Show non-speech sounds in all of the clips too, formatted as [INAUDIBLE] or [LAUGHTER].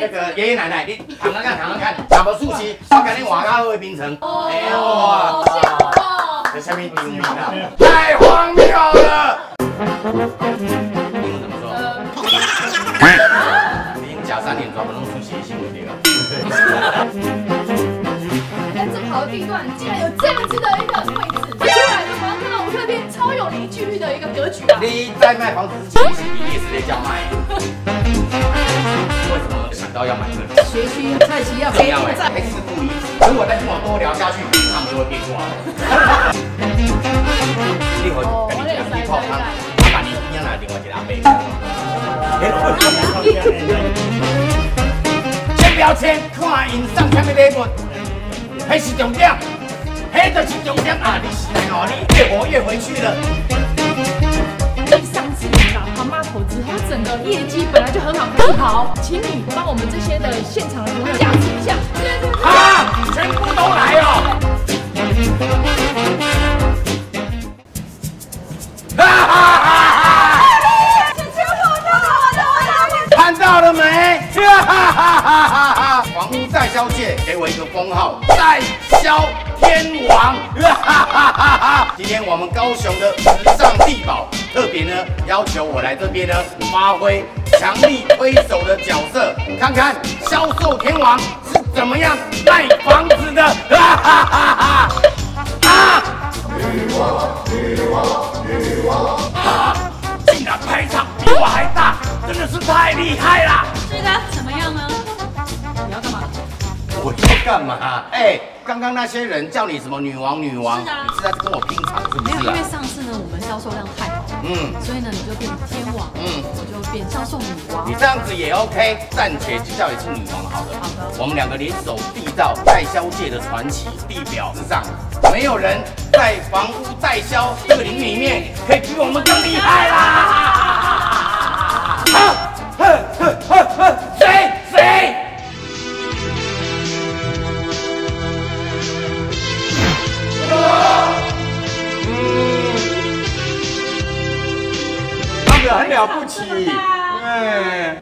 那个爷爷奶奶，你 [LAUGHS] 躺着看，躺着看，哪无竖起，我赶紧换到会冰城。哎呀哇，这下面太荒谬了。英文怎么说？您假三点抓不弄出血新闻对吧？[LAUGHS] 在这么好的地段，竟然有这样子的一个位置，出来就马上看到我们这边超有凝聚力的一个格局啊！你在卖房子之前，是比夜市在叫卖。想到要买这个？学区菜系要一样哎，还是不一致。如果再跟我多聊下去，他们就会变卦了。你会跟你讲，你泡汤，他把你一样拿另外一个阿伯。先不要签，看因上什么礼物，那是重点，那就是重点啊！你是哦，你越活越回去了。投资，他整个业绩本来就很好，很好，请你帮我们这些的现场的朋友加持一下。啊，全部都来哦！哈哈哈哈！看到了没？哈哈哈哈哈！代销界给我一个封号，代销天王！哈哈哈哈哈！今天我们高雄的时尚地宝特别呢要求我来这边呢发挥强力推手的角色，看看销售天王是怎么样卖房子的！哈哈哈哈！啊！女王，女王，女王！啊！竟然排场比我还大，真的是太厉害了！对的，怎么样呢？我要干嘛？哎，刚刚那些人叫你什么女王女王，是啊你是在跟我拼场是不没有，因为？上次呢，我们销售量太好，嗯所以呢，你就变天王，嗯，我就变销售女王你。这样子也 OK，暂且就叫你是女王好了。好的我们两个联手缔造代销界的传奇，地表之上没有人在房屋代销这个领域里面可以比我们更厉害啦！了不起，哎。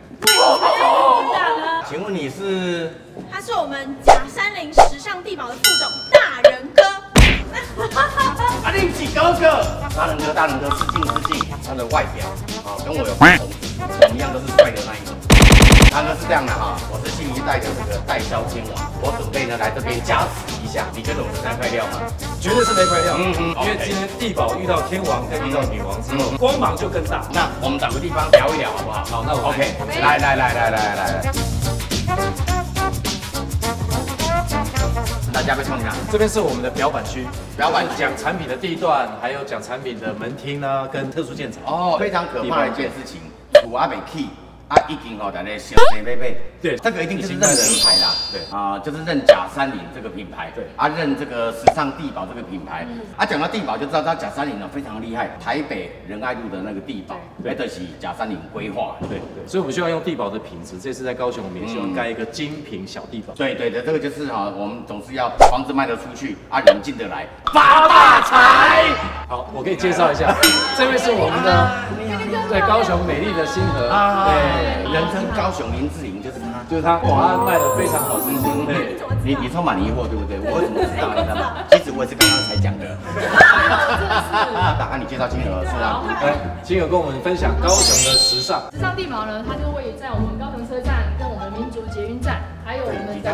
请问你是？他是我们假山林时尚地堡的副总大人哥。啊，令喜哥哥，大人哥，大人哥，致敬致敬。他的外表啊，跟我有不同，我们一样都是帅的那一种。大哥是这样的哈，我是新一代的这个代销天王，我准备呢来这边加持一下。你觉得我是那块料吗？绝对是没块料，嗯嗯因为今天地宝遇到天王跟遇到女王之后，光芒就更大。那我们找个地方聊一聊好不好？好那我 OK，来来来来来来来，大家被冲哪？这边是我们的表板区，表板区讲产品的地段，还有讲产品的门厅啊，跟特殊建材。哦，非常可怕的一件事情，土阿美 key 啊，已经哦，在那小谁贝贝，对。这个一定就是认品牌啦，对。啊，就是认假山林这个品牌，对。啊，认这个时尚地堡这个品牌，啊，讲到地堡就知道它假山林呢非常厉害，台北仁爱路的那个地堡，对。那就是假山林规划，对对，所以我们希望用地堡的品质，这次在高雄，我们也希望盖一个精品小地宝。对对的，这个就是哈，我们总是要房子卖得出去，啊，人进得来，发大财。好，我可以介绍一下，这位是我们的在高雄美丽的星河，啊，对，人称高雄林志颖就是他。就是他，哇，他卖的非常好，真心。对，你你充满疑惑对不对？我为什么知道你知道吗？[LAUGHS] 其实我也是刚刚才讲的。打 [LAUGHS] 开 [LAUGHS] 你介绍金额是啊，来，金友跟我们分享高雄的时尚。时尚地毛呢，它就位于在我们高雄车站跟我们民族捷运站，还有我们的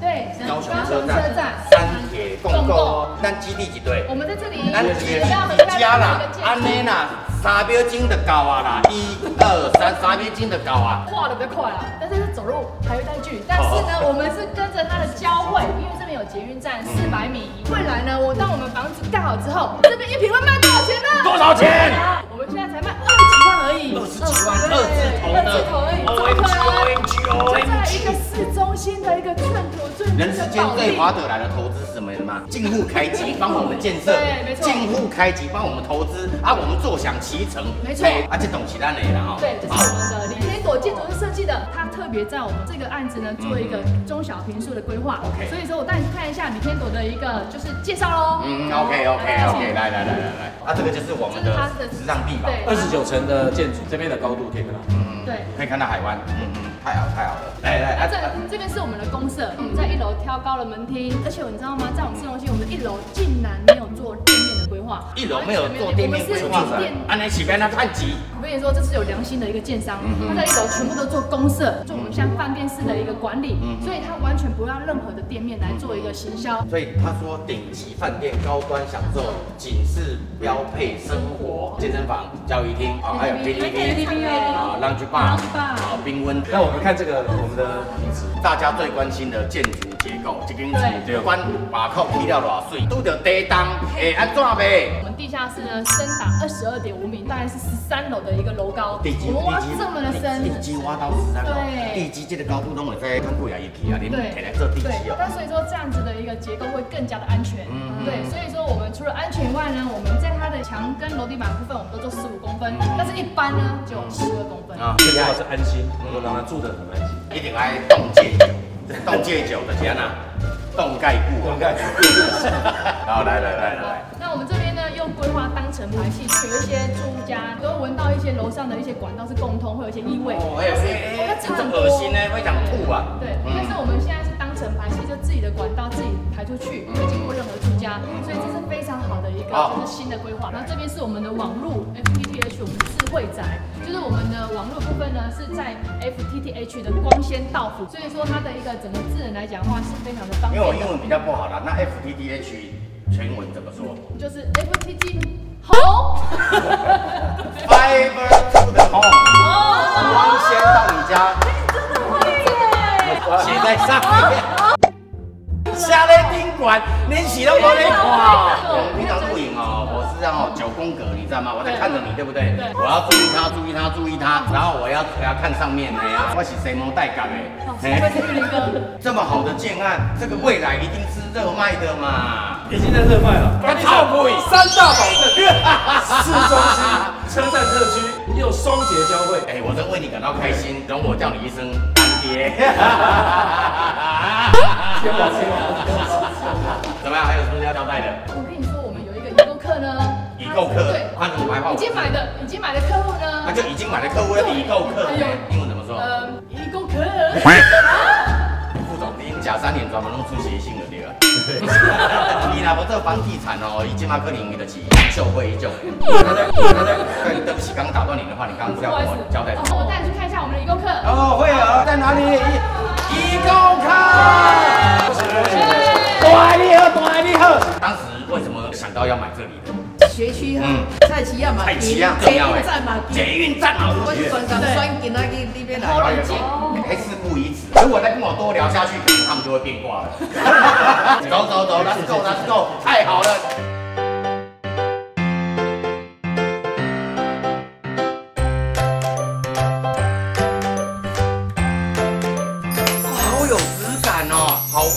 对高雄车站。三铁共构，咱基地几对？我们在这里咱基地要很一家啦，安内啦，三秒钟就到啊啦，一二三，三秒钟就到啊。画的比较快啦，但是走路还有一段距离。但是呢，我们是跟着它的交汇，因为这边有捷运站四百米。未来呢，我当我们房子盖好之后，这边一平会卖多少钱呢？多少钱？我们现在才卖二十几万而已，二十几万，二字头二的字头而已，怎么可能？就在一个市中心的一个人世。间最划得来的投资是什么吗？进户开机帮我们建设对没，错进户开机帮我们投资，啊，我们坐享其成，没错嘿啊，这懂其他人了哈。对，这是我们的李天朵建筑师设计的，他特别在我们这个案子呢做一个中小平数的规划。OK 所以说我带你去看一下李天朵的一个就是介绍喽。嗯，OK OK OK，来来来来来，啊，这个就是我们的时尚地堡，对二十九层的建筑，这边的高度可以看到。嗯，对可以看到海湾，嗯嗯。太好太好了，来来，那啊这这边是我们的公社，我们在一楼挑高了门厅，而且你知道吗？在我们市中心，我们的一楼竟然没有做划，一楼没有做店面规划我们是店，安尼是边他看急。我跟你说，这是有良心的一个建商，他在一楼全部都做公社，做我们像饭店式的一个管理，所以他完全不让任何的店面来做一个行销。所以他说顶级饭店高端享受，仅是标配生活，健身房、教育厅啊，还有 KTV 啊、lounge bar 啊、冰温。那我们看这个我们的椅子，大家最关心的建筑结构，这间厝管外口起了偌水，拄着地动会安怎呗？我们地下室呢深达二十二点五米，大概是十三楼的一个楼高，地基我们挖这么的深，地基挖到十三楼，对地基这个高度拢会在看过也，一起啊，恁对起来做地对基，哦。那所以说这样子的一个结构会更加的安全。嗯对，所以说我们除了安全以外呢，我们在它的墙跟楼地板部分，我们都做十五公分，但是一般呢就十二公分。啊最重要是安心，能够让他住得很安心。一定爱冻戒酒，冻戒酒的天呐，冻盖固，冻盖固 [LAUGHS] 好，来来来来，那我们这边呢，用规划当成排气，就有一些住家都会闻到一些楼上的一些管道是共通，会有一些异味。哦，还有我们哎，这种恶心呢，会想吐啊。对，但是我们现在是当成排气，就自己的管道自己排出去，不会经过任何住家，所以这是非常好的一个好。就是新的规划。然后这边是我们的网路 FTTH，我们智慧宅，就是我们的网络部分呢是在 FTTH 的光纤到府，所以说它的一个整个智能来讲的话是非常的方便的，因为我英文比较不好啦，那 FTTH 全文怎么说就是 FTT 红。？Fiber to the home，光纤到你家，真的会耶写在上面。下咧宾馆，连洗都无咧看。我们平常录影哦，我是这样哦，九宫格，你知道吗？我在看着你，对不对？我要注意他，注意他，注意他，然后我要我要看上面的呀。我是谁毛带感的？不愧是玉林哥，这么好的建案，这个未来一定是热卖的嘛。已经在热卖了。我操鬼！三大保证：[LAUGHS] 市中心、车站特区 [LAUGHS] 又双节交汇。哎，我真为你感到开心，容我叫你一声干爹。天哪天哪！怎么样？还有什么要交代的？购客对，换什么白话？已经买的已经买的客户呢，那就已经买的客户要已购客。英文怎么说？呃，已购客。副总，你假三年专门弄出谐星的对吧？[LAUGHS] 你若无做房地产哦，伊即马可能用的是秀会一种。对，对不起，刚刚打断你的话，你刚刚是要跟我交代我带你去看一下我们的已购客。哦，会儿在哪里？已购客。大你好，大你好。当时为什么想到要买这里的？学区啊嗯，菜市啊嘛，太奇啊，捷运站嘛，捷运站嘛，我专工选今仔日你要来。哎还事不宜迟。如果再跟我多聊下去，可能他们就会变卦了。[LAUGHS] 走走走，Let's go，Let's go，太好了。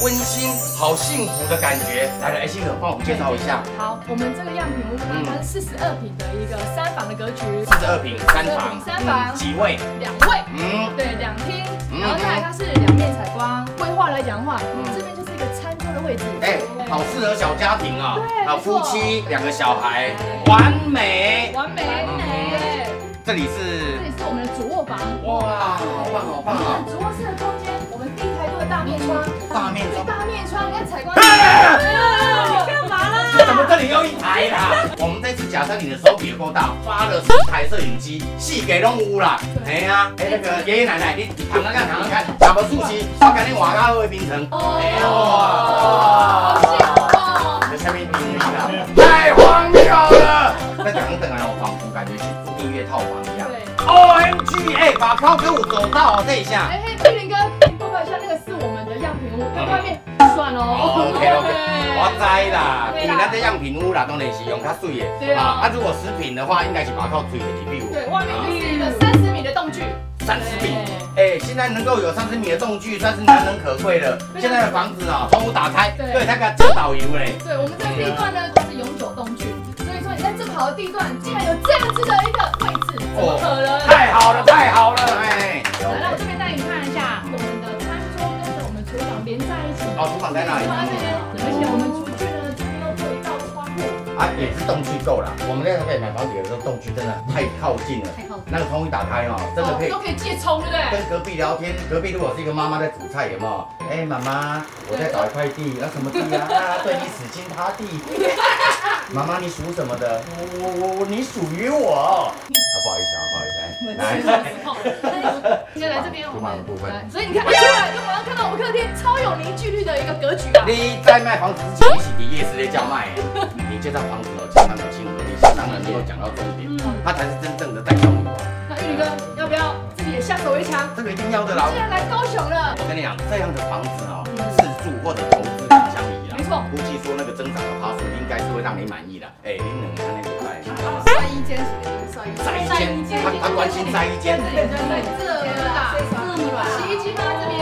温馨，好幸福的感觉。来来，哎，希可帮我们介绍一下，好，我们这个样品屋呢，它是四十二平的一个三房的格局，四十二平三房，三房。嗯几位？两卫，嗯，对，两厅，嗯然后再来它是两面采光。规划来讲的话，这边就是一个餐桌的位置，哎，好适合小家庭啊，对好夫妻两个小孩，完美。完美。对这里是这里是我们的主卧房，哇，好棒好棒啊！主卧室的空间，大面窗，大面窗大面窗，你看采光。干嘛啦？怎么这里又一台啦？[LAUGHS] 我们这次假设你的手笔有够大，发了十台摄影机，细给弄污啦。哎呀，哎那个爷爷奶奶，你躺着看躺着看，哪么出席，我赶紧瓦咖喝冰城。哇！好幸福哦。这下面太荒谬了！在等等啊，我仿佛感觉去住订阅套房一样。对。O M G，哎，把靠给我走到哦这一下。哎嘿，玉林哥，外面算哦哦。，OK OK，我知啦，对啦因为咱这样品屋啦，当然是用较水的。对啊啊，如果食品的话，应该是把靠水的几比五。对，外面就是一个三十米的洞距。三十米，哎，现在能够有三十米的洞距，算是难能可贵了。现在的房子啊，窗户打开，对对，它个做导游嘞。对，我们这个地段呢，它是永久洞距，所以说你在这么好的地段，竟然有这样子的一个位置，怎么可能？太好了，太连在哪里？而且我们出去呢这边又做一道窗户，啊，啊，也是动区够了。我们在台北买房子，有时候动区真的太靠近了，太靠近那个窗一打开哦，真的可以都可以借冲，对不对？跟隔壁聊天。隔壁如果是一个妈妈在煮菜，有没有？哎，妈妈，我在找一块地，那什么地啊？啊，对你死心塌地。[LAUGHS] 妈妈，你属什么的？我我我我，你属于我。啊，不好意思啊，不好意思，来。今天来这边，所以你看，一出来就马上看到我们客厅超有凝聚力的一个格局啊！你在卖房子之前，你是第夜市在叫卖，你介绍房子哦，千万不清楚，你当然没有讲到重点，他才是真正的代销女王。那玉林哥要不要自己也下手为强？这个一定要的啦。既然来高雄了，我跟你讲，这样的房子哦，自住或者投资两相宜啊。没错估计说那个增长的趴数应该是会让你满意的。哎，你能看那个快，晒衣间是晒衣间，他他关心晒一间。对对对，这个大洗衣机放在这边，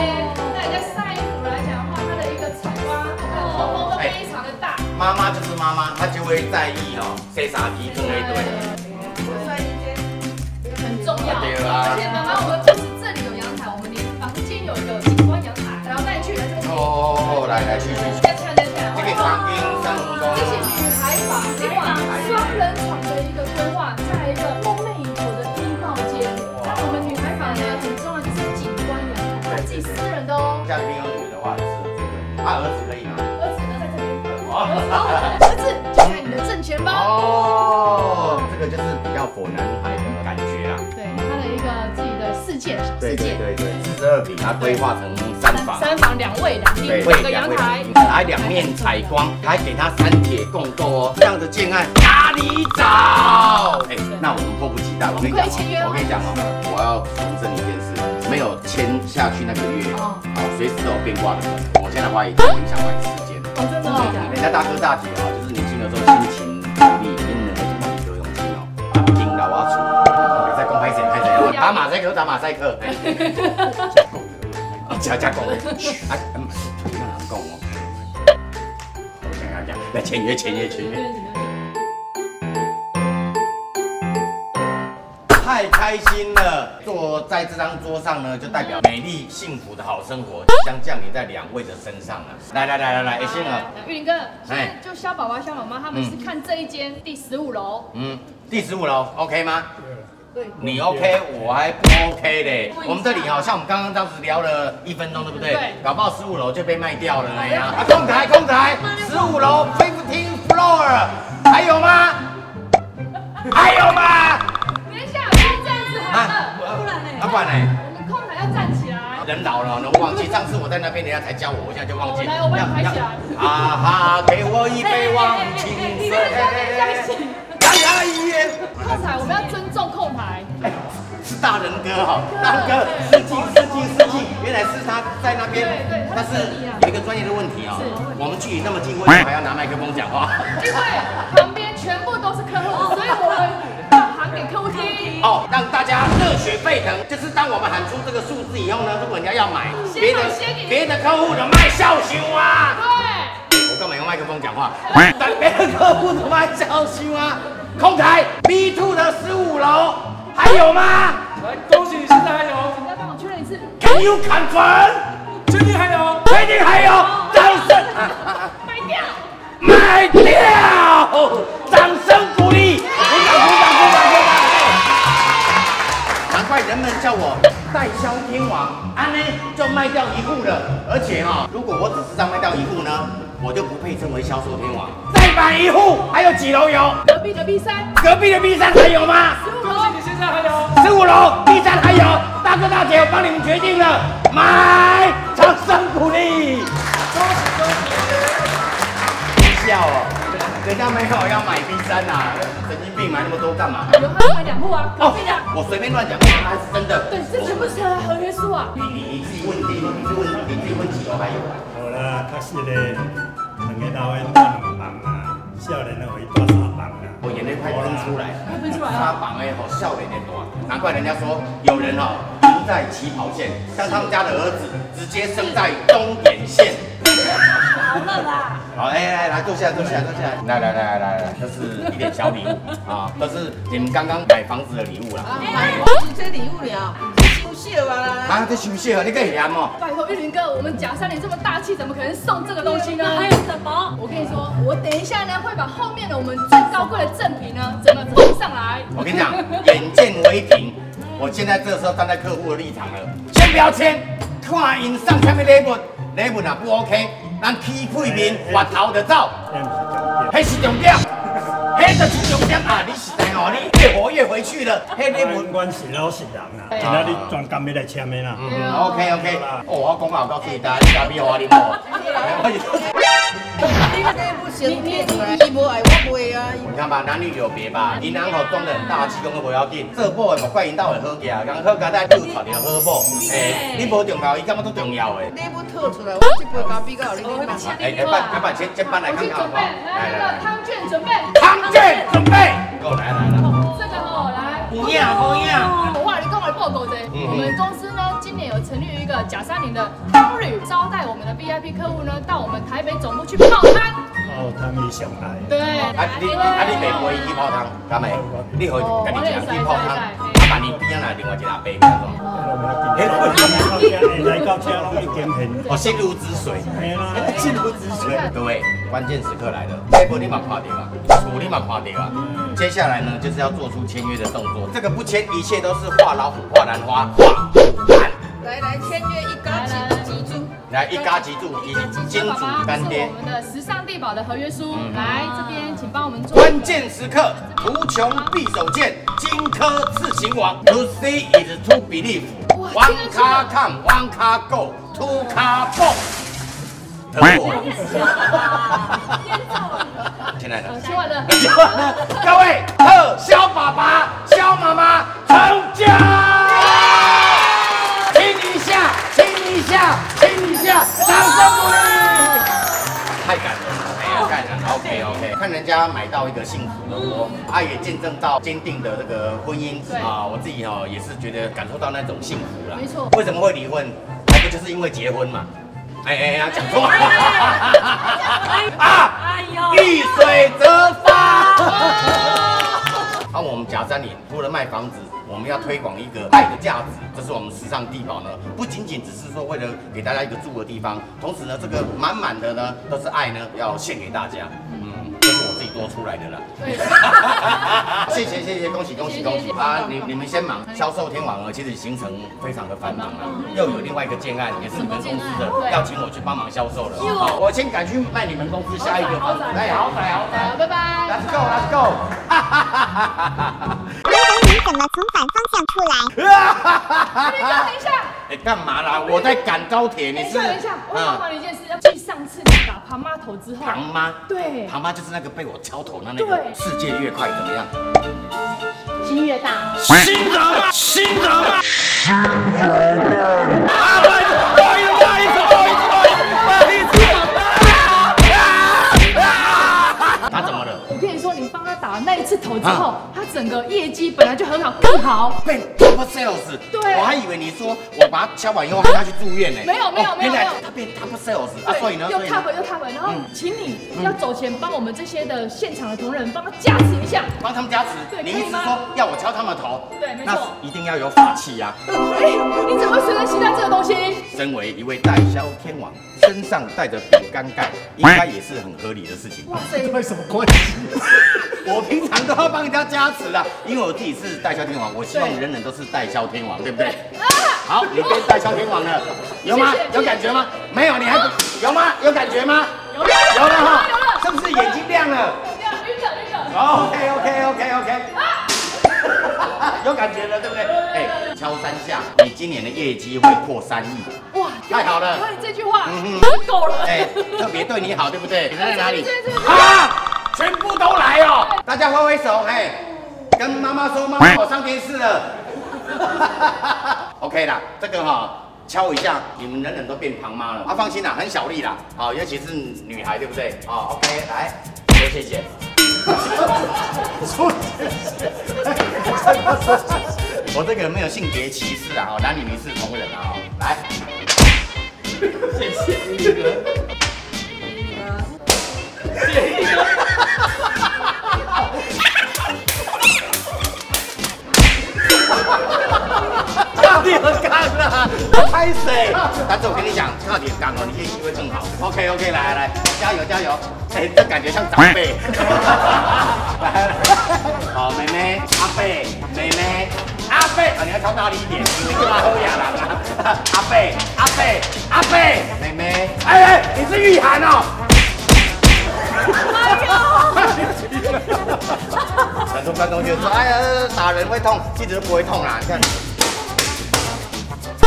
那在晒衣服来讲的话，它的一个采光、通风都非常的大。妈妈就是妈妈，她就会在意哦，谁傻逼更一堆。晒衣间，很重要。而且妈妈，我们不是这里有阳台，我们连房间有一个景观阳台，然后带去来这边。哦，来来去去去，儿子就看你的正前方。哦，这个就是比较火男孩的感觉啦。对，他的一个自己的世界世界。对对对，四十二平，它规划成三房。三房两卫两厅对，两个阳台。还两面采光，还给他三铁共构哦，这样的建案哪里找？哎，那我们迫不及待，我跟你讲可以签约哦哦，我跟你讲哦，我要重申一件事，没有签下去那个月，哦好，随时都有变卦的可能。我现在花已经影响完时间，哦，真的哦。人家大哥大姐啊，就是年轻的时候辛勤努力，因能而就有用心哦，啊，听老我出，我在公拍谁拍谁哦，打马赛克打马赛克，[LAUGHS] 哎，加加工，嘘，啊，嗯，不要人讲哦。[LAUGHS] 来签约签约签约。太开心了！坐在这张桌上呢，就代表美丽幸福的好生活即将降临在两位的身上了。来来来来来，哎，先啊，玉林哥，现在就肖宝宝、肖妈妈他们是看这一间第十五楼。嗯，第十五楼 OK 吗？对，你 OK，我还不 OK 嘞。我们这里好像我们刚刚当时聊了一分钟，对不对？对搞不好十五楼就被卖掉了呢呀。啊，空台空台，十五楼 fifteen floor，还有吗？还有吗？等一下，不然呢啊，不然呢？我们控台要站起来。人老了，能忘记上次我在那边，人家才教我，我现在就忘记。来我帮你抬起来啊哈，给我一杯忘情水。哎呀耶！控台，我们要尊重控台。哎，是大人哥哈，大哥，失敬失敬失敬，原来是他在那边对对。但是有一个专业的问题啊，我们距离那么近，为什么还要拿麦克风讲话？因为旁边全部都是客户，所以我们要喊给客户听。哦，让大家热血沸腾。就是当我们喊出这个数字以后呢，如果人家要买，别的别的客户的卖笑熊啊。对，我干嘛用麦克风讲话？[LAUGHS] 但别的客户的卖笑熊啊。空台 B two 的十五楼还有吗来，恭喜你现在还有，再帮我确认一次。？Can you confirm？确定还有，确定还有？掌声！卖掉。卖掉！掌声人们叫我代销天王，安呢就卖掉一户了。而且哈、如果我只是这样卖掉一户呢，我就不配称为销售天王。再买一户，还有几楼有？隔壁的 B 三，隔壁的 B 三还有吗？十五楼你现在还有，十五楼 B 三还有，大哥大姐，我帮你们决定了，买！掌声鼓励！笑哦，人家没有要买 B 三呐，神经病买那么多干嘛？有他买两户啊，我跟你讲。我随便乱讲，为什么还是真的？对，这全部是合约书啊。你你你自己问第，你自己问你自己问几楼还有？好啦，确实咧，两个老的住两房啊，少年的会住三房啊。我眼泪快喷出来，快喷出来他了。绑哎吼笑脸的多，难怪人家说有人哦赢在起跑线，像他们家的儿子直接生在终点线。好了啦，好，哎、来来坐下坐下坐下，来来来来来来，这是一点小礼物啊，这是你们刚刚买房子的礼物啦。啊，买房子这礼物了，休息吧。啊，这休息啊，你个嫌哦。拜托玉林哥，我们假山林这么大气，怎么可能送这个东西呢？还有什么？我跟你说，我等一下呢会把后面的我们最高贵的赠品呢整个送上来。我跟你讲，眼见为凭。我现在这时候站在客户的立场了，先不要签，看因上下面礼物，礼物啊不 OK，咱起配面，滑头就走，这是重点。迄是重点，迄就是重点啊！你是在哦，你越活越回去了，迄礼物。阮阮是老实人啊，今仔你专干要来签的啦。嗯，OK OK，哦，我讲啊，我告诉你，大家加币我啉哦。你 [LAUGHS] 这不行，你你无爱我看吧，男女有别吧，银行吼装得很大气，讲都不要紧，做某的莫怪因兜的好家，人好家在又娶着好某，诶，你无重要，伊感觉都重要的。你要吐出来，我这杯咖啡到你啉嘛。哎，要办要办先先搬来看看好？来那个汤卷准备。汤卷准备，够来来来，这个哦，来。不一样不一样。我话你讲我报告的，嗯我们公司呢成立一个假山林的汤旅，招待我们的 VIP 客户呢到我们台北总部去泡汤。哦，他们上来。对，啊你啊你袂陪伊去泡汤，敢袂？你可家己一人去泡汤，啊万年边啊来另外一个阿伯？来到这拢已经很哦，心如止水。嘿啦。心如止水。各位，关键时刻来了，这波你马垮掉啊，楚立马垮掉啊。接下来呢，就是要做出签约的动作。这个不签，一切都是画老虎、画兰花、画兰。来来，签约一家几几注。来，一家集住，以金主干爹是我。们的时尚地宝的合约书，来这边请帮我们做关键时刻，图穷匕首剑，荆轲刺秦王。To see is to believe. One car come, one car go, two car go. 得过了。亲爱的。亲爱的，各位家买到一个幸福的窝，啊，也见证到坚定的这个婚姻啊，我自己哦也是觉得感受到那种幸福了。没错为什么会离婚？还不就是因为结婚嘛？哎哎呀，讲错了 [LAUGHS] 啊！哎呦，遇水则发。[LAUGHS] 啊，我们假山林除了卖房子，我们要推广一个爱的价值，这是我们时尚地堡呢，不仅仅只是说为了给大家一个住的地方，同时呢，这个满满的呢都是爱呢，要献给大家。嗯，多出来的啦。对，[LAUGHS] 谢谢谢谢，恭喜恭喜恭喜啊！你你们先忙，销售天王呢，其实行程非常的繁忙啊，又有另外一个建案，也是你们公司的，要请我去帮忙销售了。好，我先赶去卖你们公司下一个房子。哎，好拜拜。，Let's go，Let's go。[LAUGHS] 怎么从反方向出来？等一下，等一下，哎，干嘛啦？我在赶高铁，你是？等一下，等一下，我想啊问你一件事，要继上次你打庞妈头之后，庞妈，对庞妈就是那个被我敲头的那个对，世界越快怎么样？心越大。心脏啊，心脏头之后，他整个业绩本来就很好，更好。变 top sales，对我还以为你说我把他敲完以后让他去住院呢。[LAUGHS] 没有没有没有没有他变 top sales 啊，所以呢，又所以呢 cover 又 cover，然后请你要走前帮我们这些的现场的同仁帮他加持一下。帮他们加持，对你意思说要我敲他们头？对没错那一定要有法器呀。[LAUGHS] 哎，你怎么会随身携带这个东西？身为一位代销天王，身上带着饼干盖，应该也是很合理的事情。哇塞，为什么关系？我平常都要帮人家加持的，因为我自己是代销天王，我希望人人都是代销天王，对不对？好，你变代销天王了，有吗？有感觉吗？没有，你还有吗？有感觉吗？有了有了哈有了，是不是眼睛亮了这样晕的晕的。？OK OK OK OK。有感觉了，对不对？哎，敲三下，你今年的业绩会破三亿。哇，太好了有你这句话嗯够了。哎，特别对你好，对不对？你在哪里？啊，全部都来哦！大家挥挥手，哎，跟妈妈说，妈妈我上电视了。[LAUGHS] OK 啦，这个哈、敲一下，你们人人都变胖妈了。啊，放心啦，很小力啦。好，尤其是女孩，对不对？好，OK，来，说谢谢。说 [LAUGHS] 我这个没有性别歧视啊，男女女士同仁啊，来。谢谢一哥。谢一哥。到底有拍谁？但是我跟你讲，靠点杠哦，你业绩会更好。OK OK，来来来，加油加油！哎，这感觉像长辈。来，[LAUGHS] 好，妹妹，阿贝，妹妹，阿贝，啊，你要挑大力一点，因为阿欧亚郎啊。阿贝，阿贝，阿贝，妹妹，哎哎，你是玉涵哦。很多观众就说：“哎呀，打人会痛，其实不会痛啦。”你看，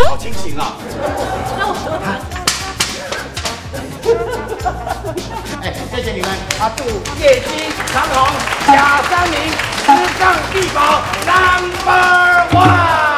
好清醒啊！哎，谢谢你们，啊，祝叶青长虹，贾三明，时尚地宝 Number One。